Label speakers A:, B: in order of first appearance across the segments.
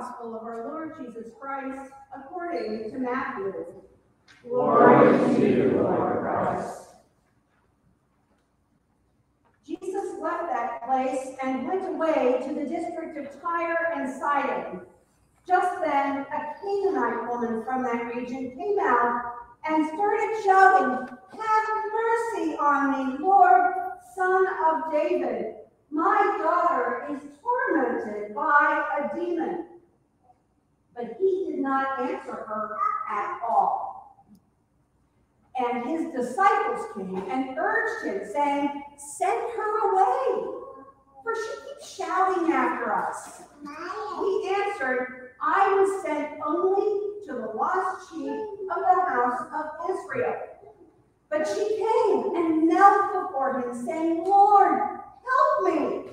A: gospel of our Lord Jesus Christ according to Matthew.
B: Glory to you, Lord Christ.
A: Jesus left that place and went away to the district of Tyre and Sidon. Just then, a Canaanite woman from that region came out and started shouting, Have mercy on me, Lord, son of David. My daughter is tormented by a demon. But he did not answer her at all. And his disciples came and urged him, saying, Send her away, for she keeps shouting after us. He answered, I was sent only to the lost sheep of the house of Israel. But she came and knelt before him, saying, Lord, help me.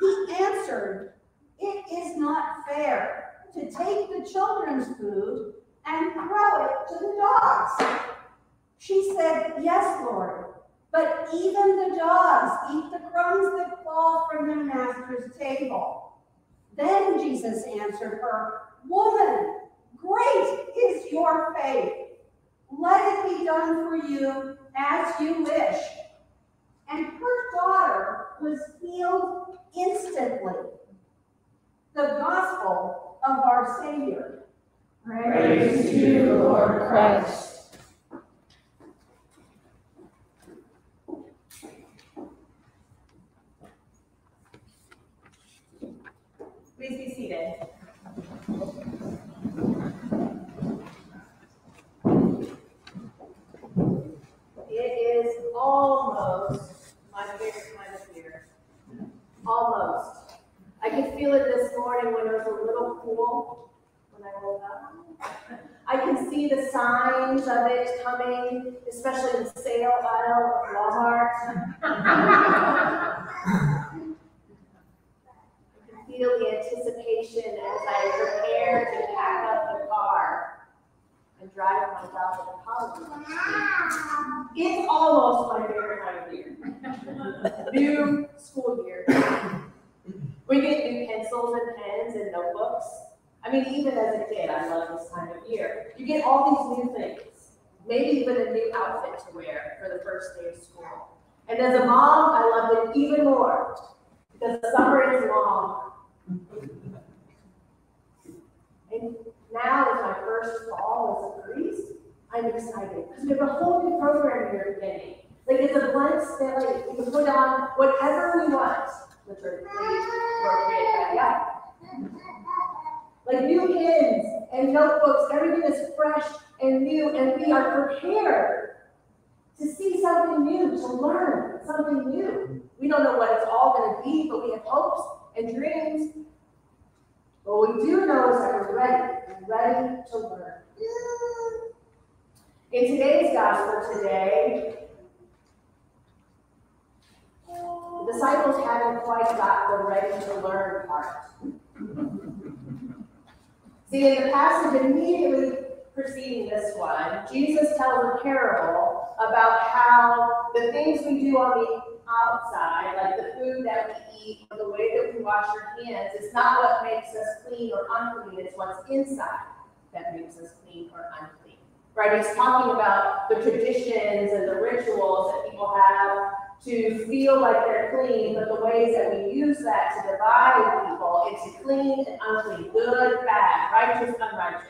A: He answered, It is not fair to take the children's food and throw it to the dogs. She said, Yes, Lord, but even the dogs eat the crumbs that fall from their master's table. Then Jesus answered her, Woman, great is your faith. Let it be done for you as you wish. And her daughter was healed instantly. The gospel of our Savior.
B: Praise to you, Lord Christ.
C: Please be seated. It is almost my favorite time of year. Almost. I could feel it this morning when it was a little cool when I woke up. I can see the signs of it coming, especially in the sale aisle of Walmart. I can feel the anticipation as I prepare to pack up the car and drive myself to college. It's almost my favorite time of year. New school year. We get new pencils and pens and notebooks. I mean, even as a kid, I love this time of year. You get all these new things, maybe even a new outfit to wear for the first day of school. And as a mom, I love it even more because summer is long. And now, as my first fall as a priest, I'm excited because we have a whole new program here beginning. Like it's a blank slate. We can put on whatever we want, literally, appropriate yeah. Like new hymns and notebooks, everything is fresh and new, and we are prepared to see something new, to learn something new. We don't know what it's all going to be, but we have hopes and dreams. What we do know is that we're ready, ready to learn. In today's gospel today, the disciples haven't quite got the ready to learn part. See, in the passage immediately preceding this one, Jesus tells a parable about how the things we do on the outside, like the food that we eat or the way that we wash our hands, is not what makes us clean or unclean, it's what's inside that makes us clean or unclean. Right? He's talking about the traditions and the rituals that people have to feel like they're clean, but the ways that we use that to divide people into clean and unclean, good, bad, righteous, unrighteous.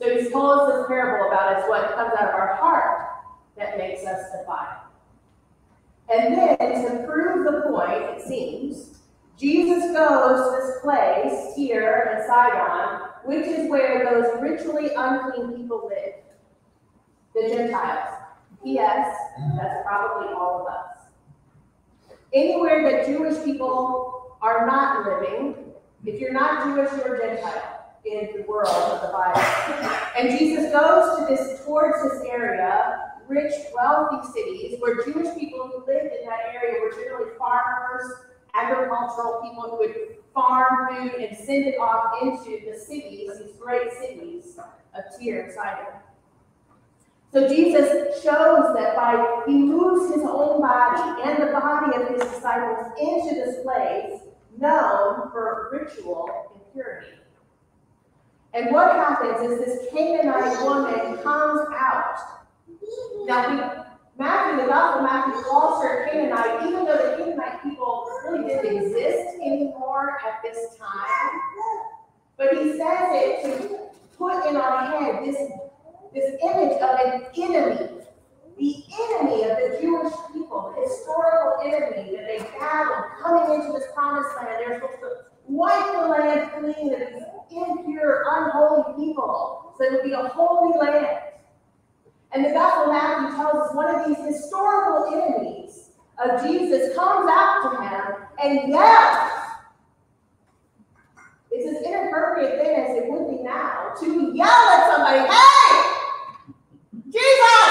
C: So he's told us this parable about it's what comes out of our heart that makes us defiled. And then to prove the point, it seems, Jesus goes to this place here in Sidon, which is where those ritually unclean people live, the Gentiles. P.S. That's probably all of us. Anywhere that Jewish people are not living, if you're not Jewish, you're Gentile in the world of the Bible. And Jesus goes to this towards this area, rich, wealthy cities, where Jewish people who lived in that area were generally farmers, agricultural people who would farm food and send it off into the cities, these great cities of Tyre and Sidon. So Jesus shows that by he moves his own body and the body of his disciples into this place known for ritual impurity. And what happens is this Canaanite woman comes out. Now, we, Matthew, the Gospel Matthew calls her Canaanite, even though the Canaanite people really didn't exist anymore at this time. But he says it to put in our head this, this image of an enemy. The enemy of the Jewish people, the historical enemy that they battled coming into this promised land. They're supposed to wipe the land clean of these impure, unholy people. So it would be a holy land. And the Gospel of Matthew tells us one of these historical enemies of Jesus comes out to him and yells. It's as inappropriate then as it would be now to yell at somebody, hey! Jesus!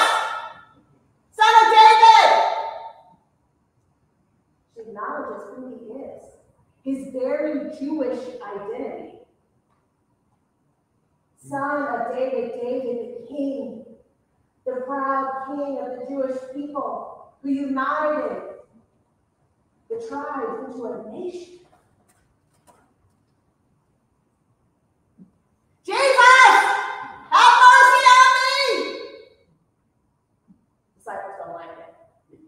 C: Son of David! She acknowledges who he is, his very Jewish identity. Son of David, David the king, the proud king of the Jewish people who united the tribes into a nation. Jesus, have mercy on me! Disciples don't like it.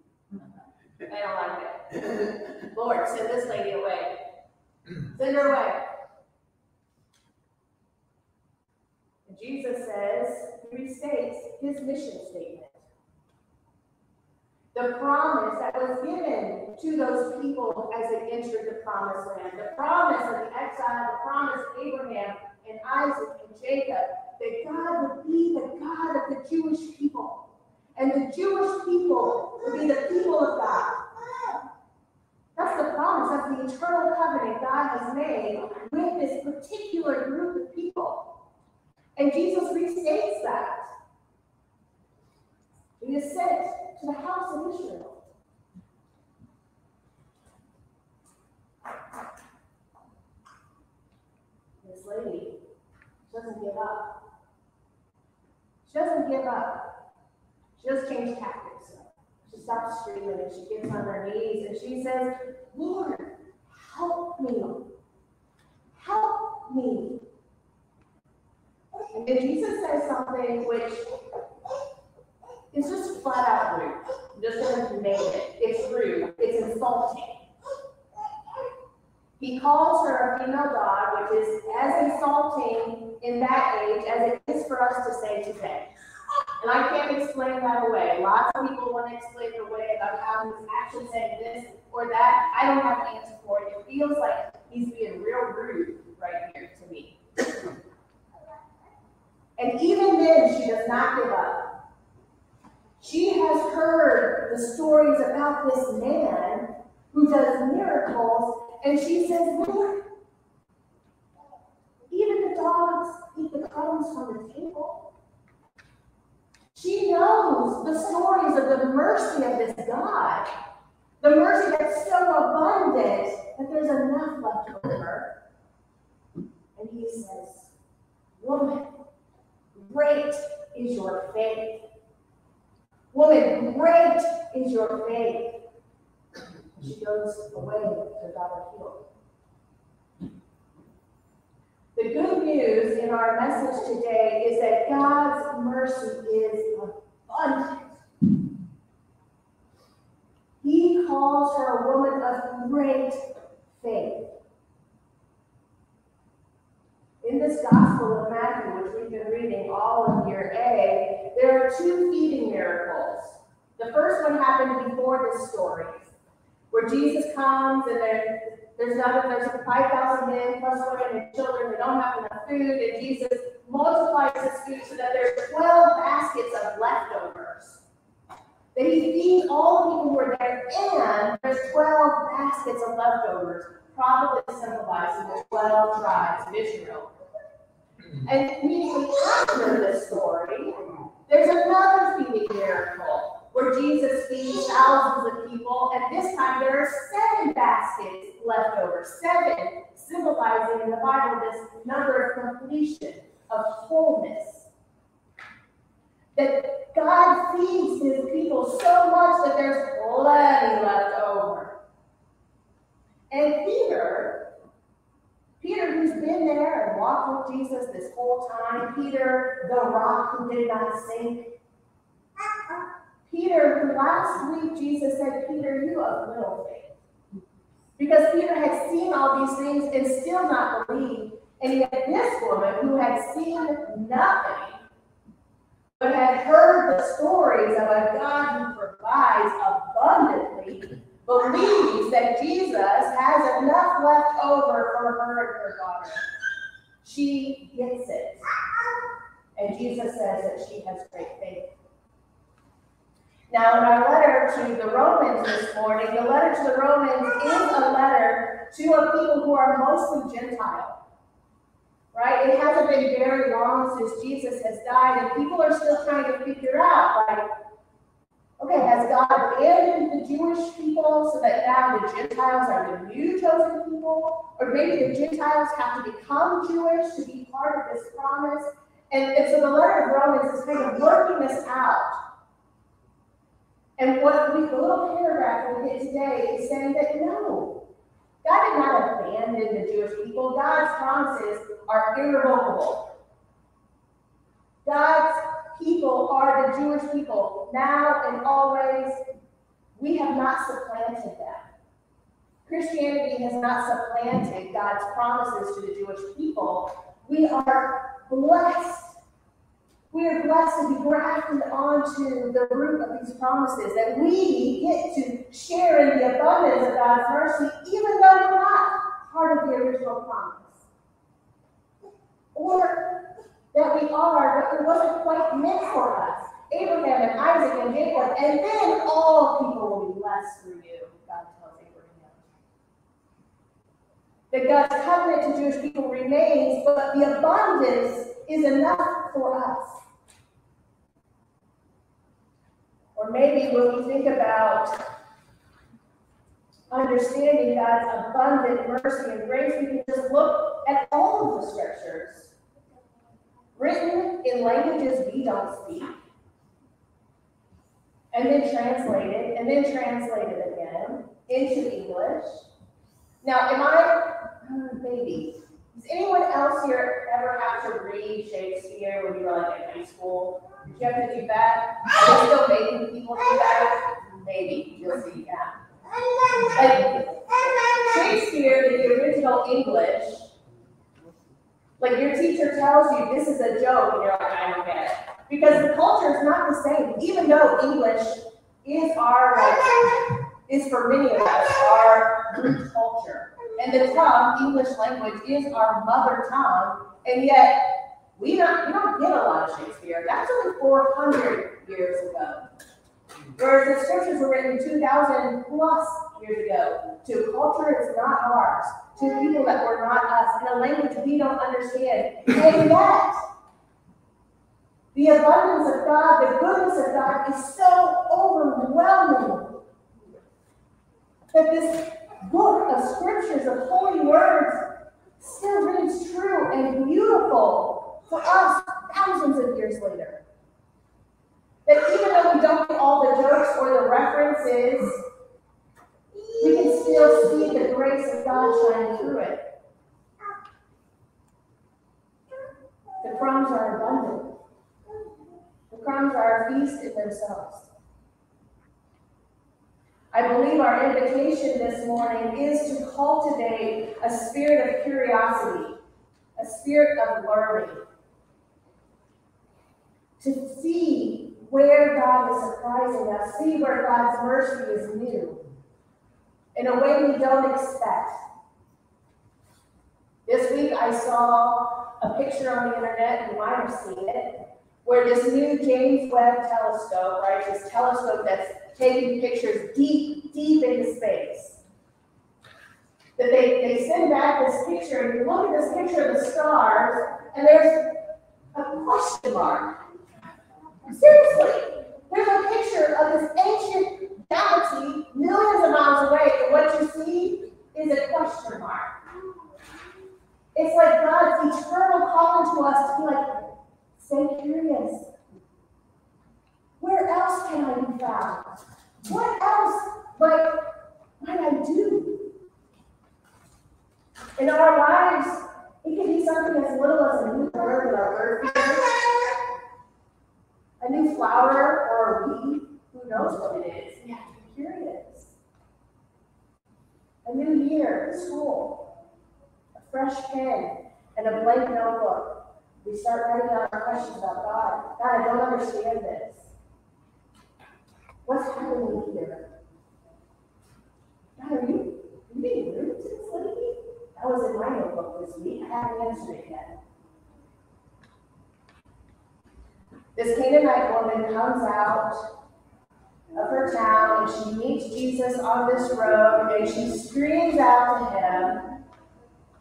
C: They don't like it. Lord, send this lady away. Send her away. And Jesus says, he restates his mission statement. The promise that was given to those people as they entered the promised land, the promise of the exile, the promise of Abraham and Isaac and Jacob, that God would be the God of the Jewish people. And the Jewish people would be the people of God. That's the promise. That's the eternal covenant God has made with this particular group of people. And Jesus restates that. He is sent to the house of Israel. This lady doesn't give up. She doesn't give up. She does change tactics. She stops screaming and she gets on her knees and she says, Lord, help me. Help me. And then Jesus says something which is just flat out rude. Going to name it. It's rude. It's insulting. He calls her a female god, which is as insulting in that age as it is for us to say today. And I can't explain that away. Lots of people want to explain away about how he's actually saying this or that. I don't have an answer for it. It feels like he's being real rude right here to me. And even then, she does not give up. She has heard the stories about this man who does miracles, and she says, Lord, even the dogs eat the crumbs from the table. She knows the stories of the mercy of this God, the mercy that's so abundant that there's enough left over. And he says, Woman, great is your faith. Woman, great is your faith. She goes away to God healed. The good news in our message today is that God's mercy is abundant. He calls her a woman of great faith. In this Gospel of Matthew, which we've been reading all of year A, there are two feeding miracles. The first one happened before this story, where Jesus comes and there, there's another, there's 5,000 men plus women and children, that don't have enough food, and Jesus multiplies this food so that there's 12 baskets of leftovers. That he feeds all the people who are there, and there's 12 baskets of leftovers, probably symbolizing the 12 tribes of Israel. And immediately after this story, there's another feeding miracle where Jesus feeds thousands of people, and this time there are seven baskets left over. Seven, symbolizing in the Bible this number of completion, of wholeness. That God feeds his people so much that there's plenty left over. And Peter, Peter, who's been there and walked with Jesus this whole time, Peter, the rock who did not sink. Peter, last week Jesus said, Peter, you have little faith. Because Peter had seen all these things and still not believed. And yet this woman who had seen nothing, but had heard the stories of a God who provides abundantly, believes that Jesus has enough left over for her and her daughter. She gets it. And Jesus says that she has great faith. Now, in our letter to the Romans this morning, the letter to the Romans is a letter to a people who are mostly Gentile. Right? It hasn't been very long since Jesus has died, and people are still trying to figure out, like, okay, has God abandoned the Jewish people so that now the Gentiles are the new chosen people? Or maybe the Gentiles have to become Jewish to be part of this promise? And, and so the letter of Romans is kind of working this out. And what we, little paragraph we get today is saying that no, God did not abandon the Jewish people. God's promises are irrevocable. God's people are the Jewish people now and always. We have not supplanted them. Christianity has not supplanted God's promises to the Jewish people. We are blessed we are blessed to be grafted onto the root of these promises, that we get to share in the abundance of God's mercy, even though we're not part of the original promise. Or that we are, but it wasn't quite meant for us. Abraham and Isaac and Jacob, and then all people will be blessed through you, God tells Abraham. That God's covenant to Jewish people remains, but the abundance is enough for us. Or maybe when we think about understanding God's abundant mercy and grace, we can just look at all of the scriptures written in languages we don't speak, and then translated, and then translated again into English. Now, am I, uh, maybe, does anyone else here ever have to read Shakespeare when you were like in high school? Did you have to do that? Are still making people do that? Maybe, you'll see, yeah. Shakespeare in the original English, like your teacher tells you this is a joke, and you're like, I don't get it. Because the culture is not the same, even though English is our, like, is for many of us, our root culture. And the tongue, English language, is our mother tongue, and yet we don't, we don't get a lot of Shakespeare. That's only 400 years ago. Whereas the scriptures were written 2,000 plus years ago to a culture that's not ours, to people that were not us, in a language we don't understand. And yet, the abundance of God, the goodness of God is so overwhelming that this book of scriptures, of holy words, still rings true and beautiful for us thousands of years later. That even though we don't get all the jokes or the references, we can still see the grace of God shining through it. The crumbs are abundant. The crumbs are a feast in themselves. I believe our invitation this morning is to cultivate a spirit of curiosity, a spirit of learning, to see where God is surprising us, see where God's mercy is new in a way we don't expect. This week I saw a picture on the internet, you might have seen it, where this new James Webb telescope, right, this telescope that's taking pictures deep, deep into space. That they, they send back this picture, and you look at this picture of the stars, and there's a question mark Seriously, there's a picture of this ancient galaxy millions of miles away, and what you see is a question mark. It's like God's eternal calling to us to be like, a new bird that A new flower or a weed? Who knows what it is? Yeah, have to curious. A new year, school, a fresh pen, and a blank notebook. We start writing down our questions about God. God, I don't understand this. What's happening here? God, are you, are you being rude? That was in my notebook this week. I haven't answered it yet. This Canaanite woman comes out of her town and she meets Jesus on this road and she screams out to him,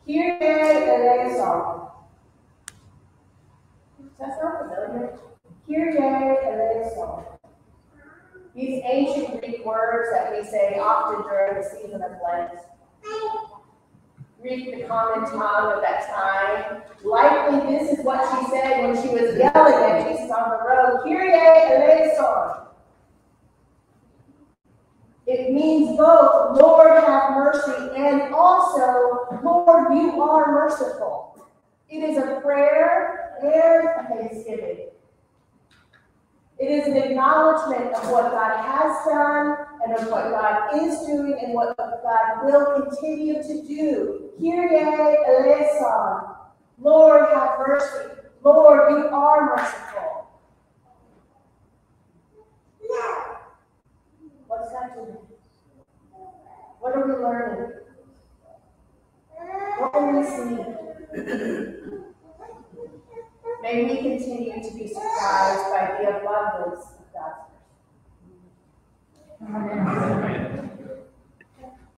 C: Kyrie eleison. Does that sound familiar? Kyrie eleison. These ancient Greek words that we say often during the season of Lent. Greek, the common tongue of that time. Likely this is what she said when she was yelling at Jesus on the road, Kyrie eleison. It means both, Lord have mercy, and also, Lord, you are merciful. It is a prayer and a thanksgiving. It is an acknowledgement of what God has done and of what God is doing and what God will continue to do. Kyrie eleison. Lord, have mercy. Lord, you are merciful. What's that doing? What are we learning? What are we seeing? May we continue to be surprised by the abundance Amém.